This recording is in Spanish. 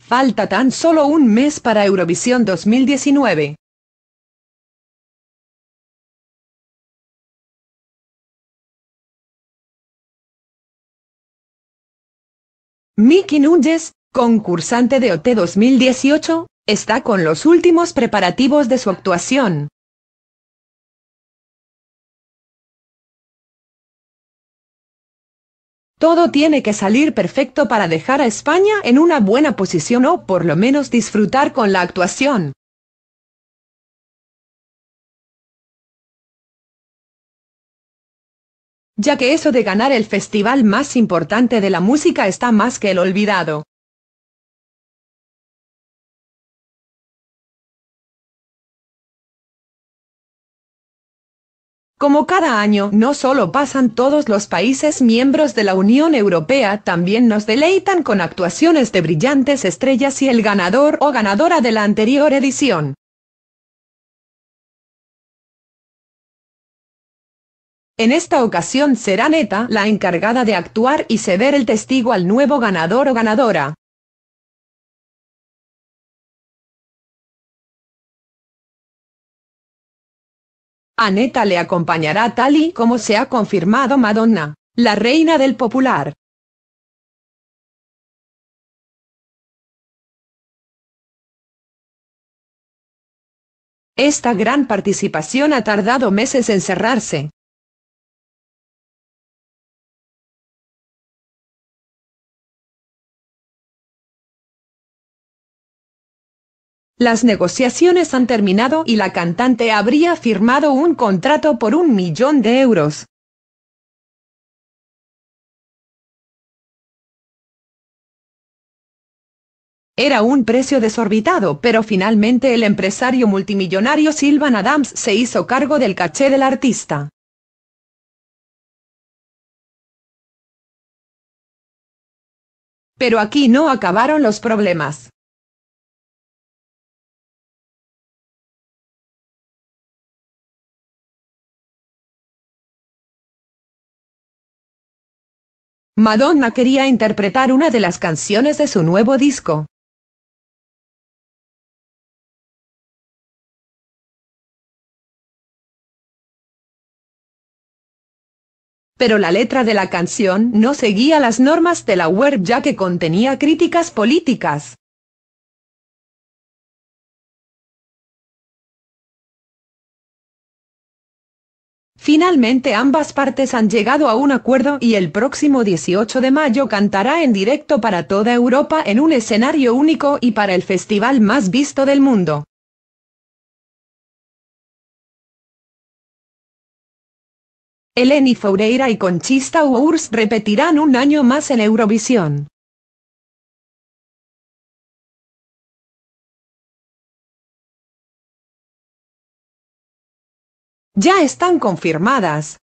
Falta tan solo un mes para Eurovisión 2019. Miki Núñez, concursante de OT 2018, está con los últimos preparativos de su actuación. Todo tiene que salir perfecto para dejar a España en una buena posición o por lo menos disfrutar con la actuación. Ya que eso de ganar el festival más importante de la música está más que el olvidado. Como cada año no solo pasan todos los países miembros de la Unión Europea, también nos deleitan con actuaciones de brillantes estrellas y el ganador o ganadora de la anterior edición. En esta ocasión será Neta la encargada de actuar y ceder el testigo al nuevo ganador o ganadora. A Neta le acompañará tal y como se ha confirmado Madonna, la reina del popular. Esta gran participación ha tardado meses en cerrarse. Las negociaciones han terminado y la cantante habría firmado un contrato por un millón de euros. Era un precio desorbitado, pero finalmente el empresario multimillonario Sylvan Adams se hizo cargo del caché del artista. Pero aquí no acabaron los problemas. Madonna quería interpretar una de las canciones de su nuevo disco. Pero la letra de la canción no seguía las normas de la web ya que contenía críticas políticas. Finalmente ambas partes han llegado a un acuerdo y el próximo 18 de mayo cantará en directo para toda Europa en un escenario único y para el festival más visto del mundo. Eleni Foureira y Conchista Wurst repetirán un año más en Eurovisión. Ya están confirmadas.